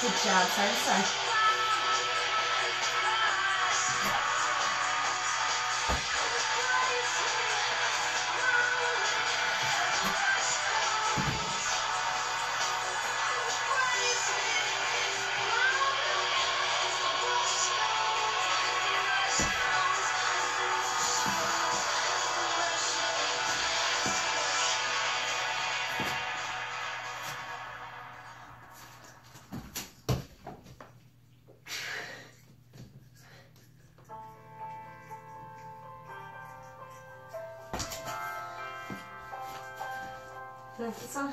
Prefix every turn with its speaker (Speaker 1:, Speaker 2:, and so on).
Speaker 1: Good job, side to side. 그냥 보자.